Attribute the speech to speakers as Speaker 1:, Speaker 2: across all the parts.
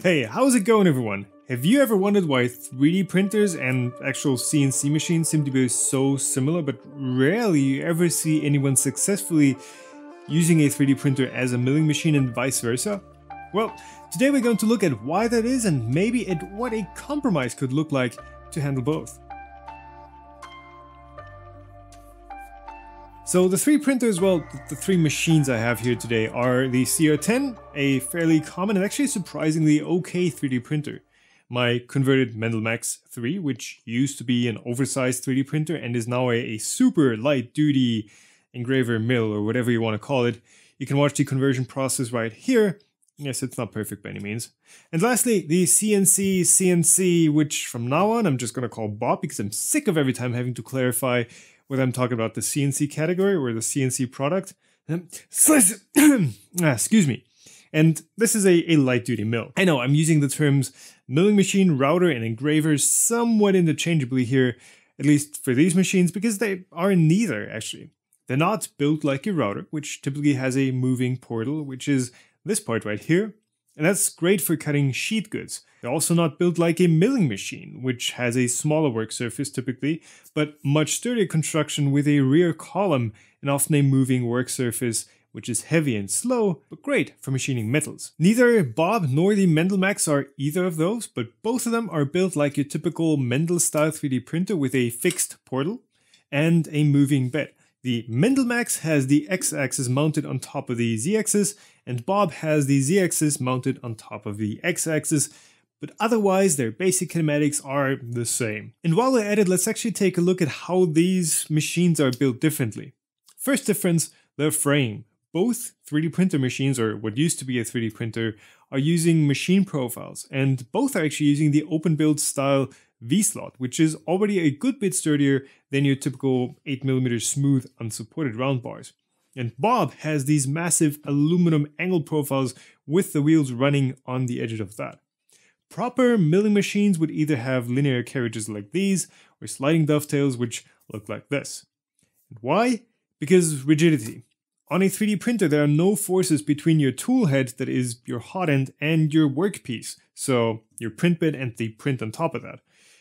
Speaker 1: Hey, how's it going everyone? Have you ever wondered why 3D printers and actual CNC machines seem to be so similar, but rarely you ever see anyone successfully using a 3D printer as a milling machine and vice versa? Well, today we're going to look at why that is and maybe at what a compromise could look like to handle both. So the three printers, well, the three machines I have here today are the CR10, a fairly common and actually surprisingly okay 3D printer. My converted Mendel Max 3, which used to be an oversized 3D printer and is now a, a super light duty engraver mill or whatever you want to call it. You can watch the conversion process right here. Yes, it's not perfect by any means. And lastly, the Sienci CNC, which from now on I'm just going to call Bob because I'm sick of every time having to clarify whether I'm talking about the CNC category or the Sienci product. ah, excuse me. And this is a, a light duty mill. I know I'm using the terms milling machine, router, and engraver somewhat interchangeably here, at least for these machines, because they are neither actually. They're not built like a router, which typically has a moving portal, which is this part right here, and that's great for cutting sheet goods. They're also not built like a milling machine, which has a smaller work surface typically, but much sturdier construction with a rear column and often a moving work surface which is heavy and slow, but great for machining metals. Neither Bob nor the Mendel Max are either of those, but both of them are built like your typical Mendel style 3D printer with a fixed portal and a moving bed. The Mendel Max has the x-axis mounted on top of the z-axis, and Bob has the z-axis mounted on top of the x-axis, but otherwise their basic kinematics are the same. And while we're at it, let's actually take a look at how these machines are built differently. First difference, the frame. Both 3D printer machines, or what used to be a 3D printer, are using machine profiles, and both are actually using the open build style V-slot, which is already a good bit sturdier than your typical 8mm smooth unsupported round bars. And Bob has these massive aluminum angle profiles with the wheels running on the edges of that. Proper milling machines would either have linear carriages like these or sliding dovetails which look like this. And why? Because rigidity. On a 3D printer, there are no forces between your tool head, that is your hot end, and your workpiece, so your print bed and the print on top of that.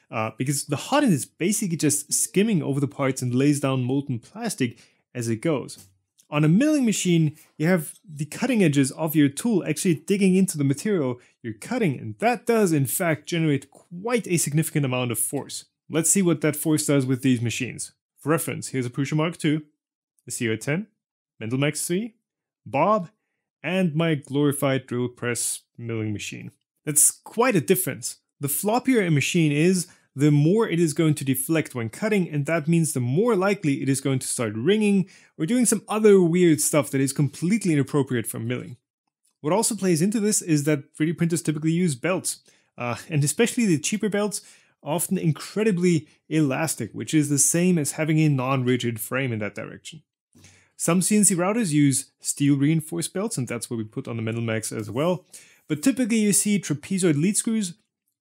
Speaker 1: Uh, because the hot end is basically just skimming over the parts and lays down molten plastic as it goes. On a milling machine, you have the cutting edges of your tool actually digging into the material you're cutting, and that does in fact generate quite a significant amount of force. Let's see what that force does with these machines. For reference, here's a Prusa Mark II, the CR10, Mendel Max 3, Bob, and my glorified drill press milling machine. That's quite a difference. The floppier a machine is, the more it is going to deflect when cutting, and that means the more likely it is going to start ringing or doing some other weird stuff that is completely inappropriate for milling. What also plays into this is that 3D printers typically use belts, uh, and especially the cheaper belts, often incredibly elastic, which is the same as having a non-rigid frame in that direction. Some CNC routers use steel reinforced belts, and that's what we put on the Mendel Max as well. But typically you see trapezoid lead screws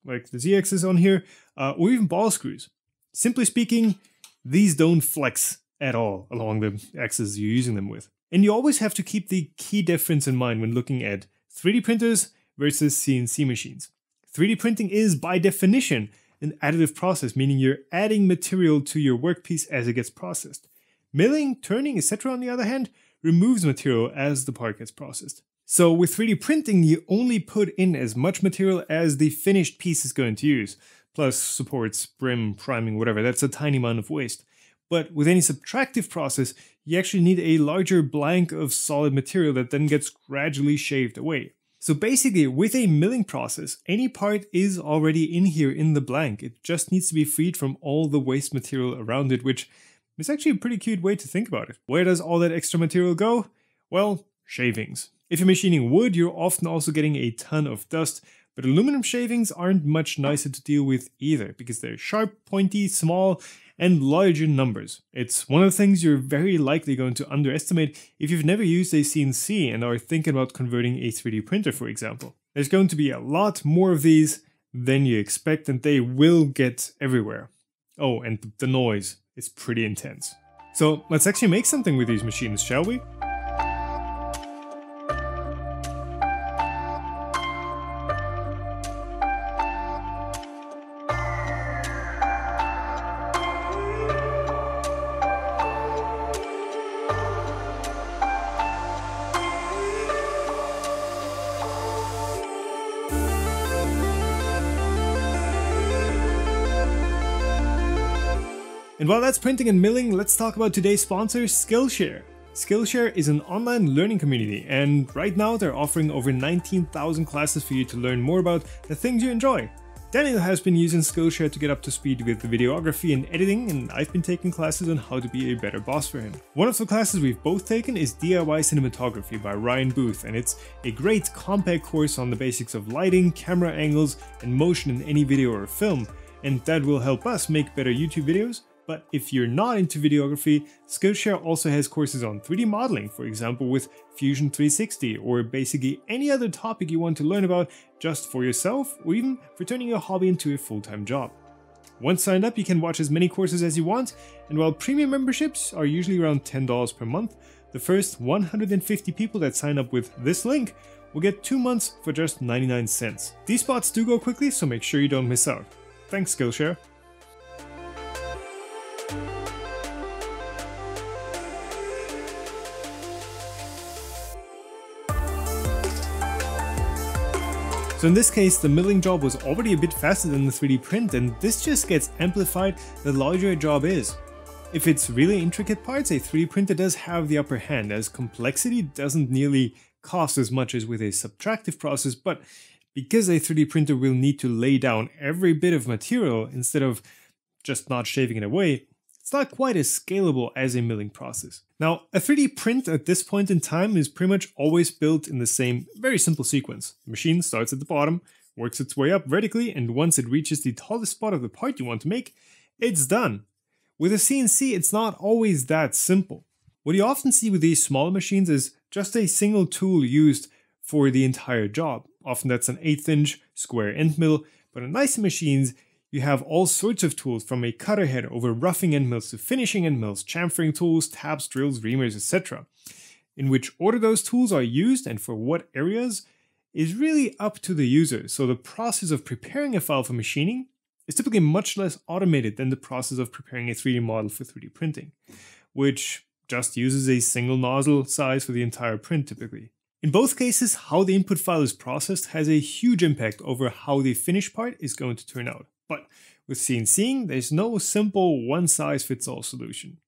Speaker 1: like the z-axis on here, uh, or even ball screws. Simply speaking, these don't flex at all along the axis you're using them with. And you always have to keep the key difference in mind when looking at 3D printers versus CNC machines. 3D printing is, by definition, an additive process, meaning you're adding material to your workpiece as it gets processed. Milling, turning, etc., on the other hand, removes material as the part gets processed. So with 3D printing, you only put in as much material as the finished piece is going to use, plus supports, brim, priming, whatever, that's a tiny amount of waste. But with any subtractive process, you actually need a larger blank of solid material that then gets gradually shaved away. So basically, with a milling process, any part is already in here in the blank. It just needs to be freed from all the waste material around it, which is actually a pretty cute way to think about it. Where does all that extra material go? Well, shavings. If you're machining wood, you're often also getting a ton of dust, but aluminum shavings aren't much nicer to deal with either, because they're sharp, pointy, small, and large in numbers. It's one of the things you're very likely going to underestimate if you've never used a CNC and are thinking about converting a 3D printer, for example. There's going to be a lot more of these than you expect, and they will get everywhere. Oh, and the noise is pretty intense. So let's actually make something with these machines, shall we? And while that's printing and milling, let's talk about today's sponsor, Skillshare. Skillshare is an online learning community, and right now they're offering over 19,000 classes for you to learn more about the things you enjoy. Daniel has been using Skillshare to get up to speed with videography and editing, and I've been taking classes on how to be a better boss for him. One of the classes we've both taken is DIY Cinematography by Ryan Booth, and it's a great compact course on the basics of lighting, camera angles, and motion in any video or film, and that will help us make better YouTube videos but if you're not into videography, Skillshare also has courses on 3D modeling, for example with Fusion 360, or basically any other topic you want to learn about just for yourself, or even for turning your hobby into a full-time job. Once signed up, you can watch as many courses as you want, and while premium memberships are usually around $10 per month, the first 150 people that sign up with this link will get 2 months for just 99 cents. These spots do go quickly, so make sure you don't miss out. Thanks Skillshare. So in this case, the milling job was already a bit faster than the 3D print and this just gets amplified the larger a job is. If it's really intricate parts, a 3D printer does have the upper hand as complexity doesn't nearly cost as much as with a subtractive process, but because a 3D printer will need to lay down every bit of material instead of just not shaving it away, it's not quite as scalable as a milling process. Now, a 3D print at this point in time is pretty much always built in the same very simple sequence. The machine starts at the bottom, works its way up vertically, and once it reaches the tallest spot of the part you want to make, it's done. With a CNC, it's not always that simple. What you often see with these smaller machines is just a single tool used for the entire job. Often that's an eighth inch square end mill, but on nicer machines, you have all sorts of tools from a cutter head over roughing end mills to finishing end mills, chamfering tools, taps, drills, reamers, etc. In which order those tools are used and for what areas is really up to the user. So the process of preparing a file for machining is typically much less automated than the process of preparing a 3D model for 3D printing, which just uses a single nozzle size for the entire print typically. In both cases, how the input file is processed has a huge impact over how the finished part is going to turn out. But with CNCing, there's no simple one-size-fits-all solution.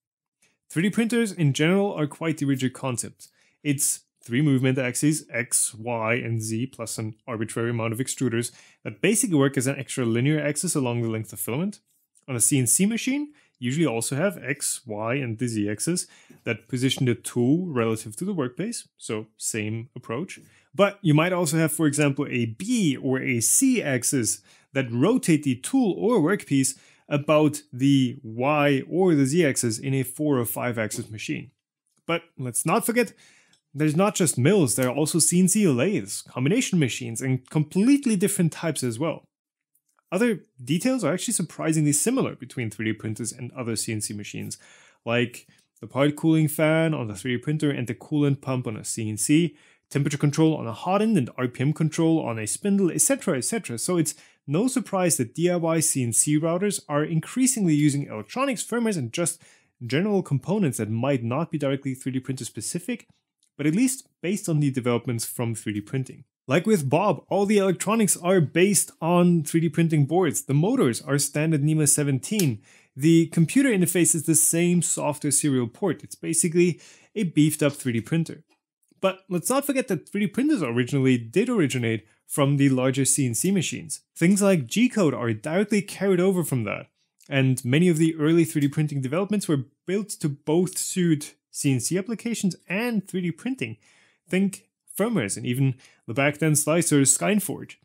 Speaker 1: 3D printers in general are quite the rigid concept. It's three movement axes, X, Y, and Z, plus an arbitrary amount of extruders that basically work as an extra linear axis along the length of filament. On a CNC machine, you usually also have X, Y, and the Z axis that position the tool relative to the workpiece, so same approach. But you might also have, for example, a B or a C axis that rotate the tool or workpiece about the Y or the Z axis in a 4 or 5 axis machine. But let's not forget, there's not just mills, there are also CNC lathes, combination machines, and completely different types as well. Other details are actually surprisingly similar between 3D printers and other CNC machines, like the part cooling fan on the 3D printer and the coolant pump on a CNC, temperature control on a hot end and RPM control on a spindle, etc. etc. So it's no surprise that DIY CNC routers are increasingly using electronics firmwares and just general components that might not be directly 3D printer specific, but at least based on the developments from 3D printing. Like with Bob, all the electronics are based on 3D printing boards. The motors are standard NEMA 17. The computer interface is the same software serial port. It's basically a beefed up 3D printer. But let's not forget that 3D printers originally did originate from the larger CNC machines. Things like G-code are directly carried over from that, and many of the early 3D printing developments were built to both suit CNC applications and 3D printing. Think firmwares and even the back then slicers Skeinforge.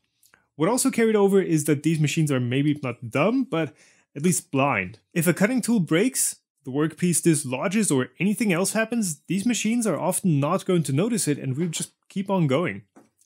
Speaker 1: What also carried over is that these machines are maybe not dumb, but at least blind. If a cutting tool breaks, the workpiece dislodges or anything else happens, these machines are often not going to notice it and will just keep on going.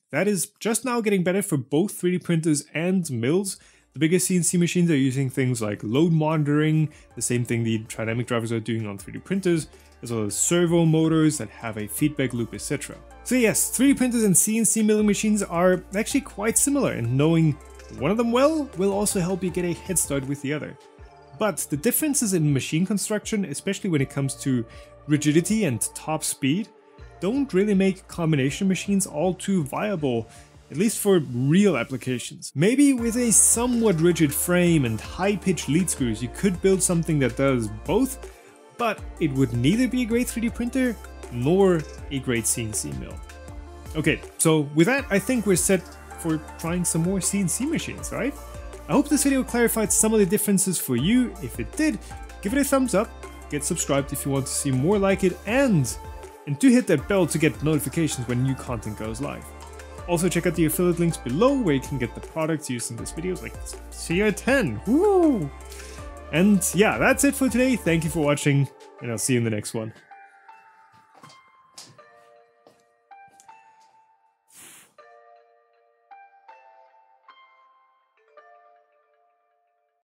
Speaker 1: That is just now getting better for both 3D printers and mills. The biggest CNC machines are using things like load monitoring, the same thing the trinamic drivers are doing on 3D printers, as well as servo motors that have a feedback loop, etc. So yes, 3D printers and CNC milling machines are actually quite similar, and knowing one of them well will also help you get a head start with the other. But the differences in machine construction, especially when it comes to rigidity and top speed, don't really make combination machines all too viable at least for real applications. Maybe with a somewhat rigid frame and high-pitched lead screws you could build something that does both, but it would neither be a great 3D printer nor a great CNC mill. Okay, so with that I think we're set for trying some more CNC machines, right? I hope this video clarified some of the differences for you. If it did, give it a thumbs up, get subscribed if you want to see more like it, and, and do hit that bell to get notifications when new content goes live. Also check out the affiliate links below where you can get the products used in this video, like CR10, woo! And yeah, that's it for today, thank you for watching, and I'll see you in the next one.